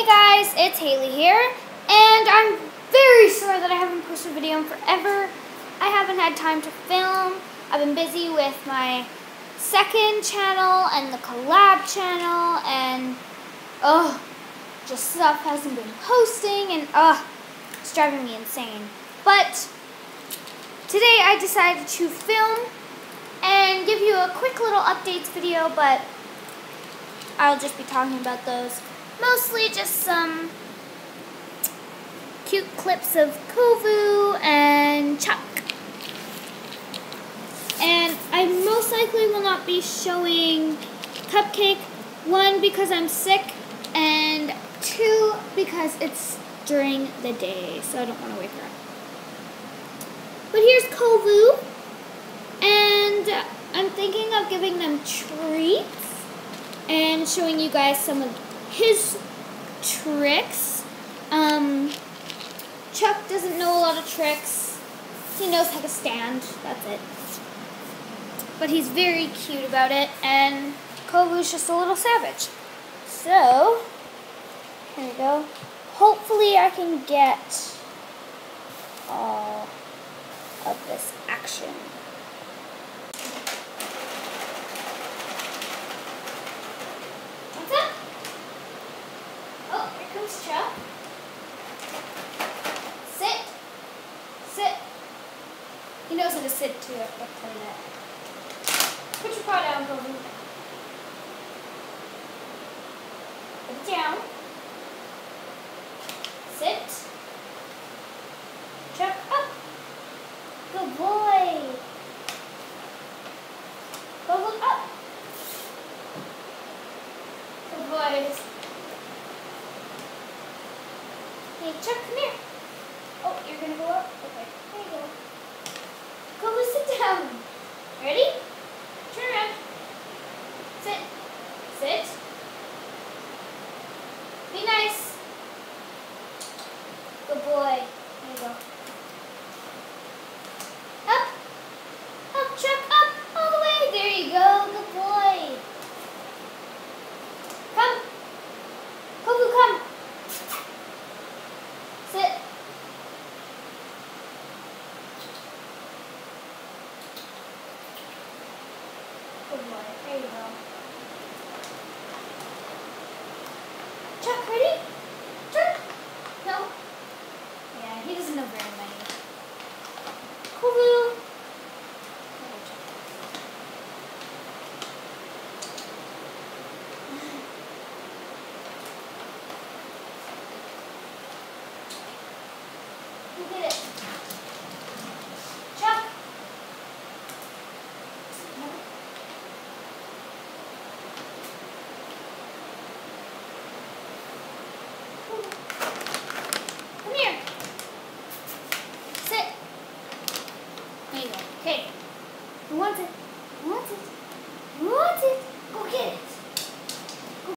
Hey guys, it's Haley here, and I'm very sorry that I haven't posted a video in forever. I haven't had time to film. I've been busy with my second channel and the collab channel, and oh, just stuff hasn't been posting, and oh, it's driving me insane. But today I decided to film and give you a quick little updates video, but I'll just be talking about those. Mostly just some cute clips of Kovu and Chuck. And I most likely will not be showing Cupcake, one because I'm sick, and two because it's during the day, so I don't want to wake her up. But here's Kovu, and I'm thinking of giving them treats and showing you guys some of his tricks. Um, Chuck doesn't know a lot of tricks. He knows how to stand. That's it. But he's very cute about it, and Kovu's just a little savage. So, here we go. Hopefully I can get all of this action. Chuck. Sit. Sit. Knows how to sit at the. Put your paw down, Kovu. Put it down. Sit. Chuck up. Good boy. Go look up. Good boys. Hey, Chuck, come here. Oh, you're going to go up? Okay, there you go. Go sit Ready? Turn around. Sit. Sit. Be nice. Good boy. There you go. Up. Up, Chuck, up. All the way. There you go. Good boy. Come. Kovu, come. Sit. Good boy. There you go. Chuck, ready? Turn. No. Yeah, he doesn't know very many. Kovu. You it. Chuck. Come here. Sit. Okay. Who wants it? Who wants it? Who wants it? Go get it.